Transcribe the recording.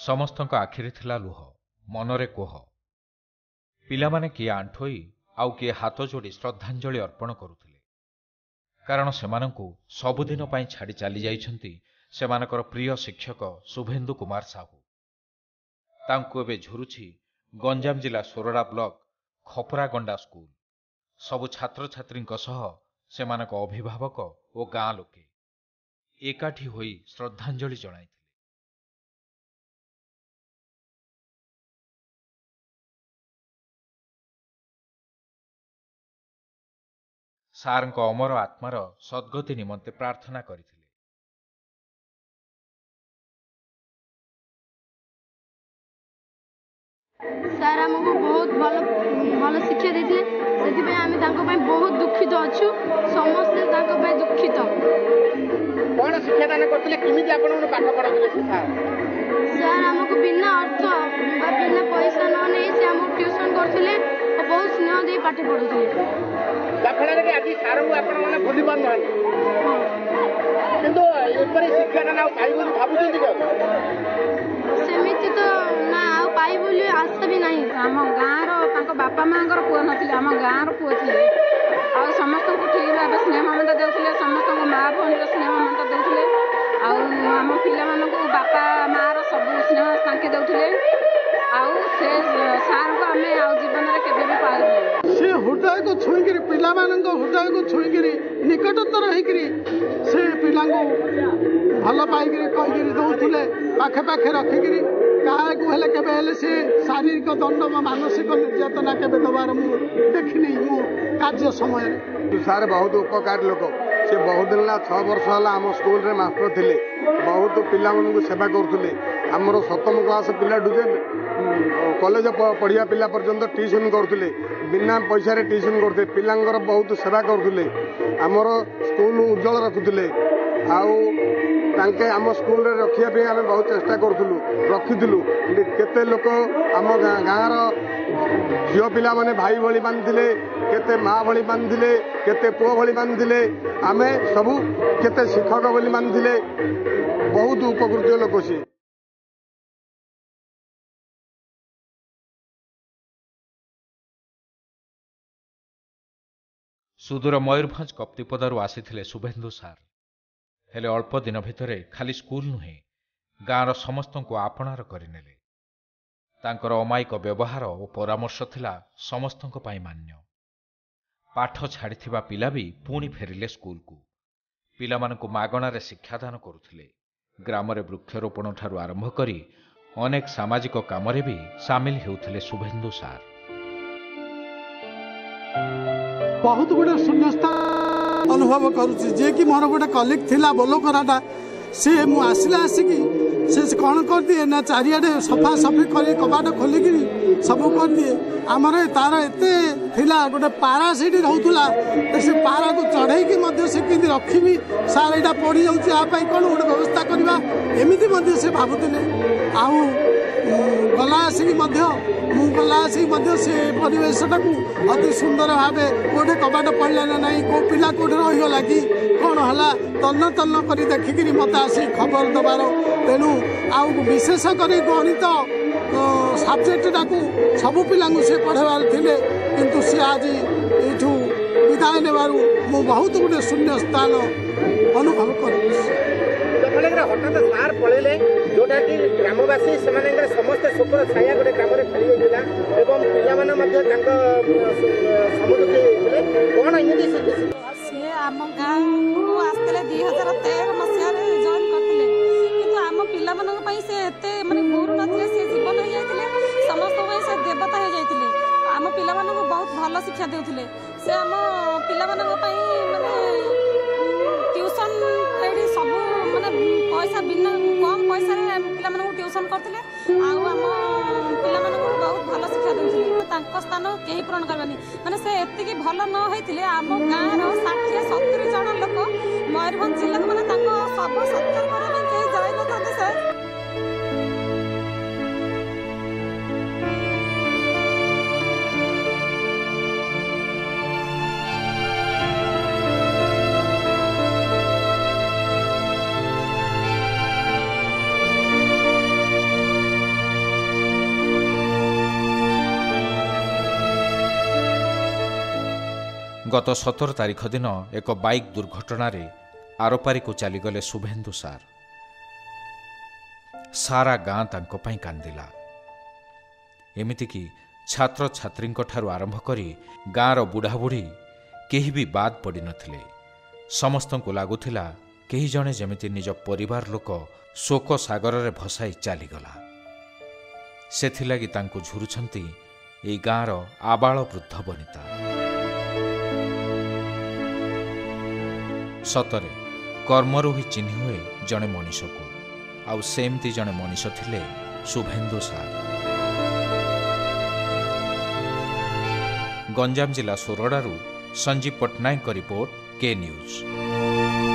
ସମସ୍ତଙ୍କ ଆଖିରେ ଥିଲା ଲୁହ ମନରେ କୋହ। ପିଲାମାନେ କିଏ ଆଣ୍ଠୋଇ ଆଉ କିଏ ହାତ ଯୋଡ଼ି ଶ୍ରଦ୍ଧାଞ୍ଜଳି ଅର୍ପଣ କରୁଥିଲେ। କାରଣ ସେମାନଙ୍କୁ ସବୁଦିନ ପାଇଁ ଛାଡ଼ି ଚାଲି ଯାଇଛନ୍ତି ସେମାନଙ୍କର ପ୍ରିୟ ଶିକ୍ଷକ ଶୁଭେନ୍ଦୁ କୁମାର ସାହୁ। ତାଙ୍କୁ ଏବେ ଝୁରୁଛି ଗଞ୍ଜାମ ଜିଲ୍ଲା ସୋରଡ଼ା ବ୍ଲକ ଖପରାଗଣ୍ଡା ସ୍କୁଲ। ସବୁ ଛାତ୍ରଛାତ୍ରୀଙ୍କ ସହ ସେମାନଙ୍କ ଅଭିଭାବକ ଓ ଗାଁ ଲୋକେ ଏକାଠି ହୋଇ ଶ୍ରଦ୍ଧାଞ୍ଜଳି ଜଣାଇଥିଲେ। ସାର୍ଙ୍କ ଅମର ଆତ୍ମାର ସଦ୍ଗତି ନିମନ୍ତେ ପ୍ରାର୍ଥନା କରିଥିଲେ। ସାର୍ ଆମକୁ ବହୁତ ଭଲ ଭଲ ଶିକ୍ଷା ଦେଇଥିଲେ। ସେଥିପାଇଁ ଆମେ ତାଙ୍କ ପାଇଁ ବହୁତ ଦୁଃଖିତ ଅଛୁ। ସମସ୍ତେ ତାଙ୍କ ପାଇଁ ଦୁଃଖିତ। କଣ ଶିକ୍ଷାଦାନ କରୁଥିଲେ? କେମିତି ଆପଣଙ୍କୁ ପାଠ ପଢାଉଥିଲେ ସେ ସାର୍? ସାର୍ ଆମକୁ ବିନା ଅର୍ଥ ବା ବିନା ପଇସା ନ ନେଇ ସେ ଆମକୁ ଟ୍ୟୁସନ୍ କରୁଥିଲେ। ଓ ବହୁତ ସ୍ନେହ ଦେଇ ପାଠ ପଢ଼ୁଥିଲେ। ଯାହାଫଳରେ କି ଆଜି ସାର୍ଙ୍କୁ ଆପଣମାନେ ଭୁଲି ପାରୁନାହାନ୍ତି। କିନ୍ତୁ ଏପରି ଶିକ୍ଷାଦାନ ଆଉ ପାଇବୁ ବୋଲି ଭାବୁଛନ୍ତି? ସେମିତି ତ ନା ଆଉ ପାଇବୁ ବୋଲି ଆଶା ବି ନାହିଁ। ଆମ ଗାଁର ତାଙ୍କ ବାପା ମାଆଙ୍କର ପୁଅ ନଥିଲେ ଆମ ଗାଁର ପୁଅ ଥିଲେ। ଆଉ ସମସ୍ତଙ୍କୁ ଠିକ୍ ଭାବେ ସ୍ନେହ ମମତା ଦେଉଥିଲେ ସମସ୍ତଙ୍କୁ ମା ଭଉଣୀର ସ୍ନେହ ମମତା ଦେଉଥିଲେ। ଆଉ ଆମ ପିଲାମାନଙ୍କୁ ବାପା ମାଆର ସବୁ ସ୍ନେହ ତାଙ୍କେ ଦେଉଥିଲେ। ପିଲାମାନଙ୍କ ହୃଦୟକୁ ଛୁଇଁକିରି ନିକଟତର ହେଇକିରି ସେ ପିଲାଙ୍କୁ ଭଲ ପାଇକିରି କହିକିରି ଦଉଥିଲେ ପାଖେ ପାଖେ ରଖିକିରି। କାହାକୁ ହେଲେ କେବେ ହେଲେ ସେ ଶାରୀରିକ ଦଣ୍ଡ ବା ମାନସିକ ନିର୍ଯାତନା କେବେ ଦେବାର ମୁଁ ଦେଖିନି ମୁଁ କାର୍ଯ୍ୟ ସମୟରେ। ସାର୍ ବହୁତ ଉପକାରୀ ଲୋକ। ସେ ବହୁତ ଦିନ ହେଲା ଛଅ ବର୍ଷ ହେଲା ଆମ ସ୍କୁଲରେ ମାଷ୍ଟର ଥିଲେ। ବହୁତ ପିଲାମାନଙ୍କୁ ସେବା କରୁଥିଲେ। ଆମର ସପ୍ତମ କ୍ଲାସ୍ ପିଲାଠୁ ଯେ କଲେଜ ପଢ଼ିବା ପିଲା ପର୍ଯ୍ୟନ୍ତ ଟ୍ୟୁସନ୍ କରୁଥିଲେ। ବିନା ପଇସାରେ ଟ୍ୟୁସନ୍ କରୁଥିଲେ। ପିଲାଙ୍କର ବହୁତ ସେବା କରୁଥିଲେ। ଆମର ସ୍କୁଲ ଉଜ୍ଜଳ ରଖୁଥିଲେ। ଆଉ ତାଙ୍କେ ଆମ ସ୍କୁଲରେ ରଖିବା ପାଇଁ ଆମେ ବହୁତ ଚେଷ୍ଟା କରୁଥିଲୁ ରଖିଥିଲୁ। କେତେ ଲୋକ ଆମ ଗାଁର ଝିଅ ପିଲାମାନେ ଭାଇ ଭଳି ବାନ୍ଧିଥିଲେ କେତେ ମା ଭଳି ବାନ୍ଧିଥିଲେ କେତେ ପୁଅ ଭଳି ବାନ୍ଧିଥିଲେ ଆମେ ସବୁ କେତେ ଶିକ୍ଷକ ବୋଲି ମାନିଥିଲେ ବହୁତ ଉପକୃତ ଲୋକ ସିଏ। ସୁଦୂର ମୟୂରଭଞ୍ଜ କପ୍ତିପଦାରୁ ଆସିଥିଲେ ଶୁଭେନ୍ଦୁ ସାର୍। ହେଲେ ଅଳ୍ପ ଦିନ ଭିତରେ ଖାଲି ସ୍କୁଲ ନୁହେଁ ଗାଁର ସମସ୍ତଙ୍କୁ ଆପଣାର କରିନେଲେ। ତାଙ୍କର ଅମାୟିକ ବ୍ୟବହାର ଓ ପରାମର୍ଶ ଥିଲା ସମସ୍ତଙ୍କ ପାଇଁ ମାନ୍ୟ। ପାଠ ଛାଡ଼ିଥିବା ପିଲା ବି ପୁଣି ଫେରିଲେ ସ୍କୁଲକୁ। ପିଲାମାନଙ୍କୁ ମାଗଣାରେ ଶିକ୍ଷାଦାନ କରୁଥିଲେ। ଗ୍ରାମରେ ବୃକ୍ଷରୋପଣ ଠାରୁ ଆରମ୍ଭ କରି ଅନେକ ସାମାଜିକ କାମରେ ବି ସାମିଲ ହେଉଥିଲେ ଶୁଭେନ୍ଦୁ ସାର୍। ବହୁତ ଗୁଡ଼େ ଶୂନ୍ୟସ୍ଥାନ ଅନୁଭବ କରୁଛି। ଯିଏକି ମୋର ଗୋଟେ କଲିକ୍ ଥିଲା ବୋଲୋକରାଟା ସେ ମୁଁ ଆସିଲେ ଆସିକି ସେ କ'ଣ କରିଦିଏ ନା ଚାରିଆଡ଼େ ସଫାସଫି କରି କବାଟ ଖୋଲିକିରି ସବୁ କରିଦିଏ। ଆମର ତାର ଏତେ ଥିଲା ଗୋଟେ ପାରା ସେଇଠି ରହୁଥିଲା ସେ ପାରାକୁ ଚଢ଼େଇକି ମଧ୍ୟ ସେ କେମିତି ରଖିବି ସାର୍ ଏଇଟା ପଡ଼ିଯାଉଛି ଆ ପାଇଁ କ'ଣ ଗୋଟେ ବ୍ୟବସ୍ଥା କରିବା ଏମିତି ମଧ୍ୟ ସେ ଭାବୁଥିଲେ। ଆଉ ଗଲା ଆସିକି ମଧ୍ୟ ମୁଁ ଗଲା ଆସିକି ମଧ୍ୟ ସେ ପରିବେଶଟାକୁ ଅତି ସୁନ୍ଦର ଭାବେ କୋଉଠି କବାଟ ପଡ଼ିଲା ନା ନାହିଁ କୋଉ ପିଲା କୋଉଠି ରହିଗଲା କି କ'ଣ ହେଲା ତନ୍ନ ତନ୍ନ କରି ଦେଖିକିରି ମୋତେ ଆସି ଖବର ଦେବାର। ତେଣୁ ଆଉ ବିଶେଷ କରି ଗଣିତ ସବଜେକ୍ଟଟାକୁ ସବୁ ପିଲାଙ୍କୁ ସେ ପଢ଼େଇବାର ଥିଲେ କିନ୍ତୁ ସେ ଆଜି ଏଇଠୁ ବିଦାୟ ନେବାରୁ ମୁଁ ବହୁତ ଗୁଡ଼ିଏ ଶୂନ୍ୟ ସ୍ଥାନ ଅନୁଭବ କରୁଛି। ହଠାତ୍ ସାର୍ ପଳେଇଲେ ଯୋଉଟାକି ଗ୍ରାମବାସୀ ସେମାନଙ୍କର ସମସ୍ତେ ଶୋକର ଛାୟା ଗୋଟେ ଗ୍ରାମରେ ଖେଳି ଯାଇଥିଲା ଏବଂ ପିଲାମାନେ ମଧ୍ୟ ତାଙ୍କ ସମ୍ମୁଖୀନ ହେଇଥିଲେ। କ'ଣ ଏମିତି ସିଏ ଆମ ଗାଁକୁ ଆସିଥିଲେ ଦୁଇ ହଜାର ତେର ମସିହାରେ ଜଏନ୍ କରିଥିଲେ। କିନ୍ତୁ ଆମ ପିଲାମାନଙ୍କ ପାଇଁ ସେ ଏତେ ମାନେ ଗୁରୁ ନଥିଲେ ସେ ଜୀବନ ହେଇଯାଇଥିଲେ। ସମସ୍ତଙ୍କ ପାଇଁ ସେ ଦେବତା ହେଇଯାଇଥିଲେ। ଆମ ପିଲାମାନଙ୍କୁ ବହୁତ ଭଲ ଶିକ୍ଷା ଦେଉଥିଲେ। ସେ ଆମ ପିଲାମାନଙ୍କ ପାଇଁ ମାନେ ଟ୍ୟୁସନ୍ ଏଇଠି ସବୁ ମାନେ ପଇସା ବିନା କମ୍ ପଇସାରେ ପିଲାମାନଙ୍କୁ ଟ୍ୟୁସନ୍ କରୁଥିଲେ। ଆଉ ଆମ ପିଲାମାନଙ୍କୁ ବହୁତ ଭଲ ଶିକ୍ଷା ଦେଉଥିଲେ। ତାଙ୍କ ସ୍ଥାନ କେହି ପୂରଣ କରିବେନି। ମାନେ ସେ ଏତିକି ଭଲ ନ ହେଇଥିଲେ ଆମ ଗାଁର ଷାଠିଏ ସତୁରି ଜଣ ଲୋକ ମୟୂରଭଞ୍ଜ ଜିଲ୍ଲାକୁ ମାନେ ତାଙ୍କ ଶବ ସତ୍କାର ଗତ ସତର ତାରିଖ ଦିନ ଏକ ବାଇକ୍ ଦୁର୍ଘଟଣାରେ ଆରପାରିକୁ ଚାଲିଗଲେ ଶୁଭେନ୍ଦୁ ସାର୍। ସାରା ଗାଁ ତାଙ୍କ ପାଇଁ କାନ୍ଦିଲା। ଏମିତିକି ଛାତ୍ରଛାତ୍ରୀଙ୍କଠାରୁ ଆରମ୍ଭ କରି ଗାଁର ବୁଢ଼ାବୁଢ଼ୀ କେହି ବି ବାଦ୍ ପଡ଼ିନଥିଲେ ସମସ୍ତଙ୍କୁ ଲାଗୁଥିଲା କେହି ଜଣେ ଯେମିତି ନିଜ ପରିବାର ଲୋକ ଶୋକ ସାଗରରେ ଭସାଇ ଚାଲିଗଲା। ସେଥିଲାଗି ତାଙ୍କୁ ଝୁରୁଛନ୍ତି ଏଇ ଗାଁର ଆବାଳ ବୃଦ୍ଧ ବନିତା। ସତରେ କର୍ମରୁ ହିଁ ଚିହ୍ନି ହୁଏ ଜଣେ ମଣିଷକୁ। ଆଉ ସେମିତି ଜଣେ ମଣିଷ ଥିଲେ ଶୁଭେନ୍ଦୁ ସାର୍। ଗଞ୍ଜାମ ଜିଲ୍ଲା ସୋରଡ଼ାରୁ ସଞ୍ଜୀବ ପଟ୍ଟନାୟକଙ୍କ ରିପୋର୍ଟ କେ ନ୍ୟୁଜ୍।